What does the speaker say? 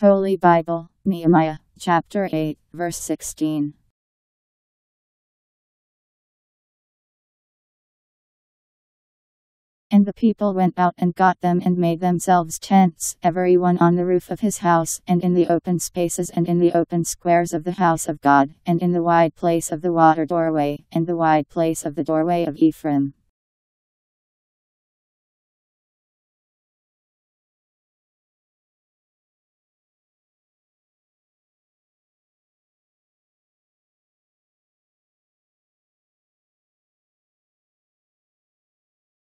Holy Bible, Nehemiah, chapter 8, verse 16. And the people went out and got them and made themselves tents, every one on the roof of his house, and in the open spaces and in the open squares of the house of God, and in the wide place of the water doorway, and the wide place of the doorway of Ephraim.